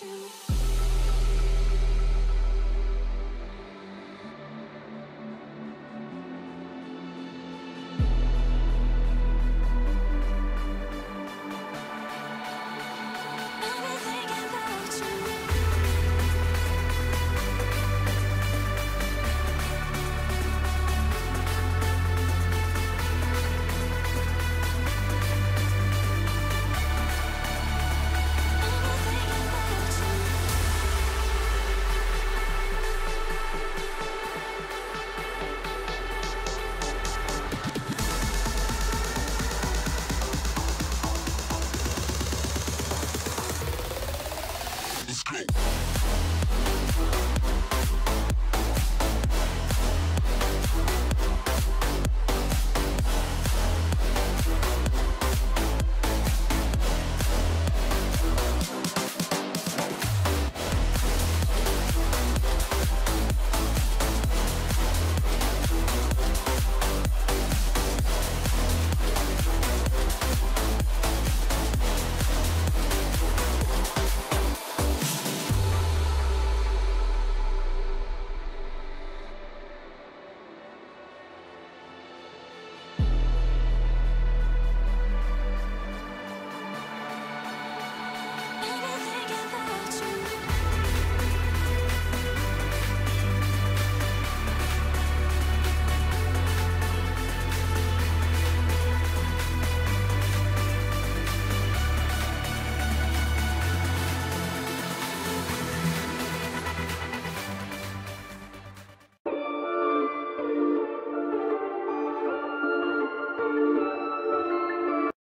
you. Hey.